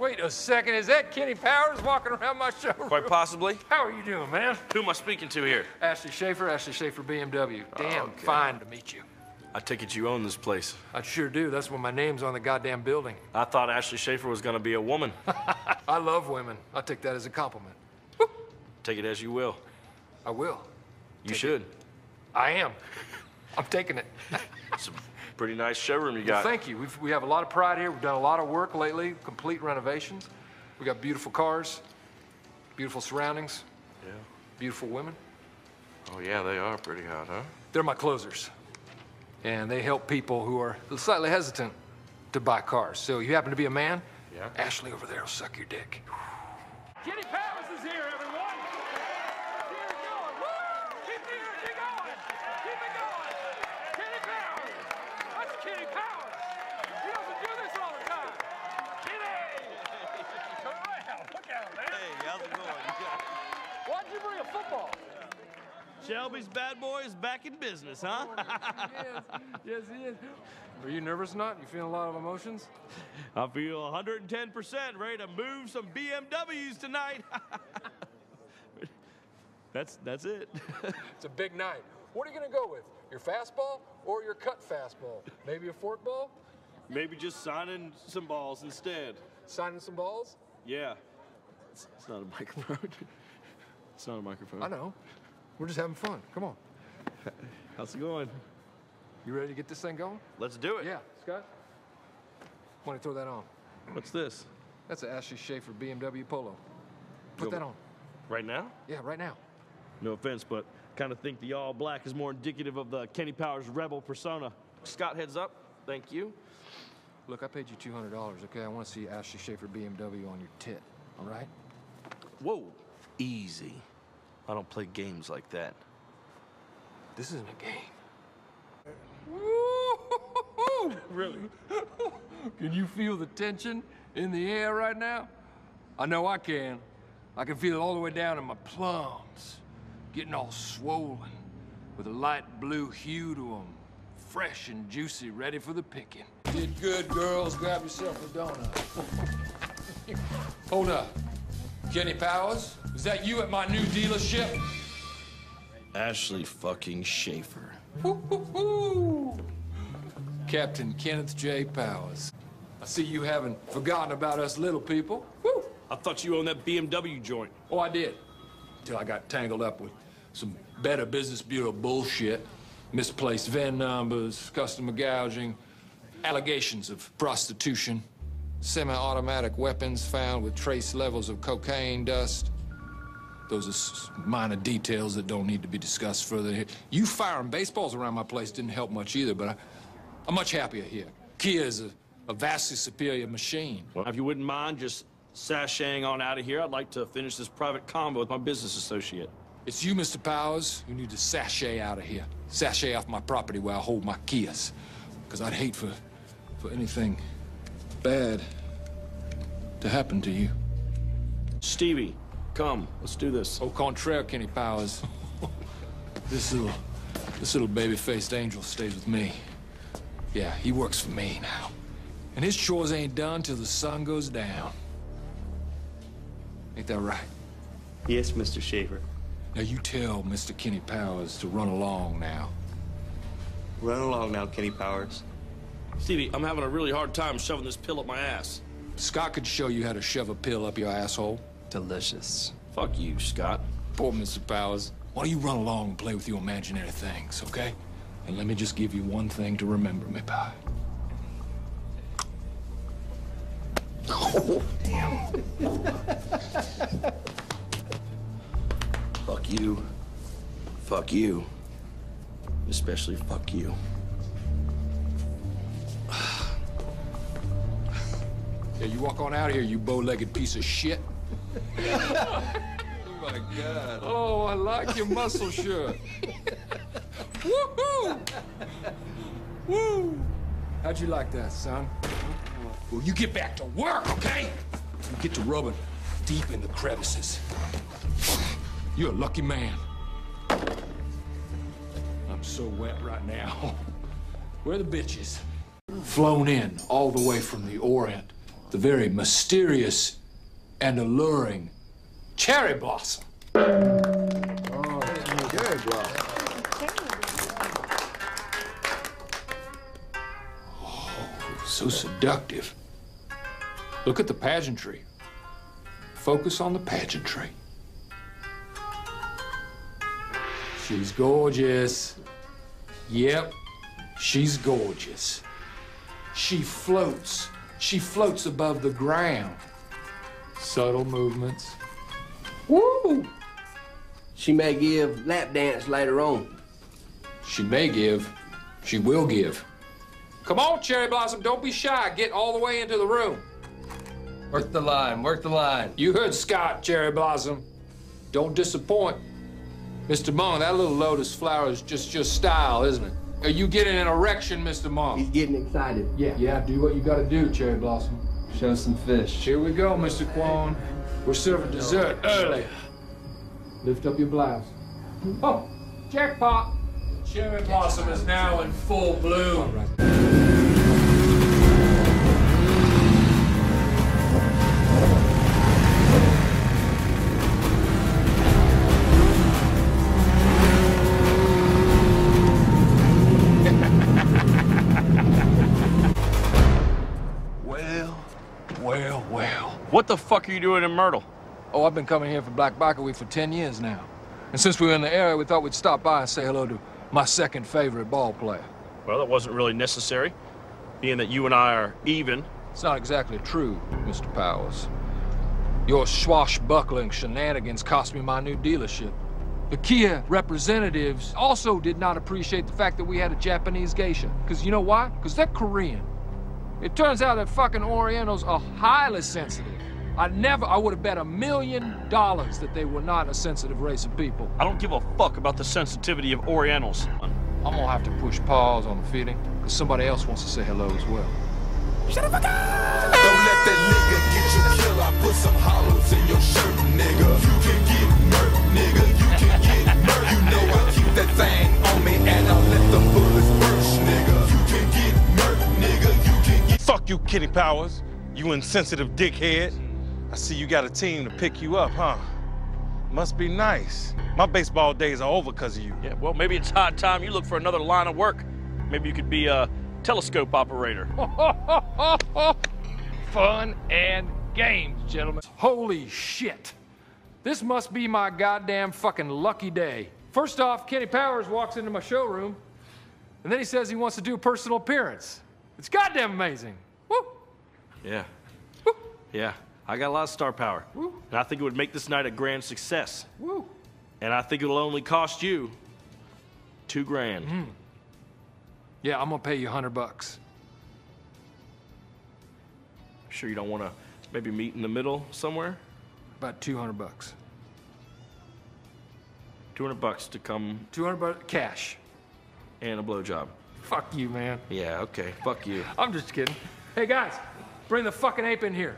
Wait a second, is that Kenny Powers walking around my showroom? Quite possibly. How are you doing, man? Who am I speaking to here? Ashley Schaeffer, Ashley Schaeffer BMW. Damn Okay. fine to meet you. I take it you own this place. I sure do. That's why my name's on the goddamn building. I thought Ashley Schaeffer was gonna be a woman. I love women. I take that as a compliment. take it as you will. I will. You should. I am. I'm taking it. Pretty nice showroom you Well, got. thank you. We've, we have a lot of pride here. We've done a lot of work lately, complete renovations. We got beautiful cars, beautiful surroundings, yeah. beautiful women. Oh yeah, they are pretty hot, huh? They're my closers. And they help people who are slightly hesitant to buy cars. So you happen to be a man? Yeah. Ashley over there will suck your dick. Kenny Powers is here, everyone. Keep it going. Woo! Keep the energy going. Keep it going. Kenny Powers. That's Kenny Powers. He doesn't do this all the time. Kenny! Come around. Look at him, man. Hey, how's it going? Why'd you bring a football? Shelby's bad boy is back in business, huh? yes, yes, he is. Are you nervous or not? You feeling a lot of emotions? I feel 110% ready to move some BMWs tonight. that's that's it. It's a big night. What are you going to go with? Your fastball or your cut fastball? Maybe a fork ball? Maybe just signing some balls instead. Signing some balls? Yeah. It's, it's not a microphone. it's not a microphone. I know. We're just having fun. Come on. How's it going? You ready to get this thing going? Let's do it. Yeah, Scott? Want to throw that on? What's this? That's an Ashley Schaeffer BMW Polo. Put Go- that on. Right now? Yeah, right now. No offense, but kind of think the all black is more indicative of the Kenny Powers rebel persona. Scott, heads up. Thank you. Look, I paid you $200, okay? I want to see Ashley Schaeffer BMW on your tit, all right? Whoa. Easy. I don't play games like that. This isn't a game. Really? Can you feel the tension in the air right now? I know I can. I can feel it all the way down in my plums, getting all swollen with a light blue hue to them, fresh and juicy, ready for the picking. Did good, girls. Grab yourself a donut. Hold up. Kenny Powers, is that you at my new dealership? Ashley fucking Schaeffer. Captain Kenneth J. Powers. I see you haven't forgotten about us little people. Woo! I thought you owned that BMW joint. Oh, I did. Till I got tangled up with some Better Business Bureau bullshit, misplaced VIN numbers, customer gouging, allegations of prostitution, semi-automatic weapons found with trace levels of cocaine dust. Those are minor details that don't need to be discussed further here. You firing baseballs around my place didn't help much either, but I, I'm much happier here. Kia is a, a vastly superior machine. Well, if you wouldn't mind just sashaying on out of here, I'd like to finish this private combo with my business associate. It's you, Mr. Powers, who need to sashay out of here. Sashay off my property where I hold my Kias. Because I'd hate for, for anything bad to happen to you. Stevie, come, let's do this. Au contraire, Kenny Powers. this little, this little baby-faced angel stays with me. Yeah, he works for me now. And his chores ain't done till the sun goes down. Ain't that right? Yes, Mr. Schaeffer. Now you tell Mr. Kenny Powers to run along now. Run along now, Kenny Powers. Stevie, I'm having a really hard time shoving this pill up my ass. Scott could show you how to shove a pill up your asshole. Delicious. Fuck you, Scott. Poor Mr. Powers. Why don't you run along and play with your imaginary things, okay? And let me just give you one thing to remember, me by. Oh, damn. Fuck you. Fuck you. Especially fuck you. Yeah, you walk on out of here, you bow-legged piece of shit. oh my God. Oh, I like your muscle shirt. Woohoo! Woo! How'd you like that, son? Well, you get back to work, okay? You get to rubbing deep in the crevices. You're a lucky man. I'm so wet right now. Where are the bitches? Flown in all the way from the Orient the very mysterious and alluring cherry blossom. Oh, cherry blossom. Oh, so seductive. Look at the pageantry. Focus on the pageantry. She's gorgeous. Yep, she's gorgeous. She floats. She floats above the ground. Subtle movements. Woo! She may give lap dance later on. She may give. She will give. Come on, Cherry Blossom, don't be shy. Get all the way into the room. Work the line, work the line. You heard Scott, Cherry Blossom. Don't disappoint. Mr. Mung, that little lotus flower is just your style, isn't it? Are you getting an erection, Mr. Mom? He's getting excited. Yeah, yeah, do what you gotta do, Cherry Blossom. Show some fish. Here we go, Mr. Quan. We're serving dessert early. Lift up your blouse. Oh, jackpot! Cherry Blossom is now in full bloom. The fuck are you doing in Myrtle? Oh, I've been coming here for Black Biker Week for 10 years now. And since we were in the area, we thought we'd stop by and say hello to my second favorite ball player. Well, that wasn't really necessary, being that you and I are even. It's not exactly true, Mr. Powers. Your swashbuckling shenanigans cost me my new dealership. The Kia representatives also did not appreciate the fact that we had a Japanese geisha. Because you know why? Because they're Korean. It turns out that fucking Orientals are highly sensitive. I never, I would have bet a million dollars that they were not a sensitive race of people. I don't give a fuck about the sensitivity of Orientals. I'm gonna have to push pause on the fitting, because somebody else wants to say hello as well. Don't let that nigga get you killed. I put some hollows in your shirt, nigga. You can get murked, nigga. You can get murked. You know I keep that thing on me and I'll let the bullets burst, nigga. You can get murked, nigga. You can get. Fuck you, Kitty Powers. You insensitive dickhead. I see you got a team to pick you up, huh? Must be nice. My baseball days are over because of you. Yeah, well, maybe it's high time you look for another line of work. Maybe you could be a telescope operator. Fun and games, gentlemen. Holy shit. This must be my goddamn fucking lucky day. First off, Kenny Powers walks into my showroom, and then he says he wants to do a personal appearance. It's goddamn amazing. Woo! Yeah. Woo! Yeah. I got a lot of star power. Woo. And I think it would make this night a grand success. Woo! And I think it'll only cost you two grand. Hmm. Yeah, I'm gonna pay you a hundred bucks. Sure you don't want to maybe meet in the middle somewhere? About 200 bucks. 200 bucks to come 200 bucks cash. and a blowjob. Fuck you, man. Yeah, okay. Fuck you. I'm just kidding. Hey, guys, bring the fucking ape in here.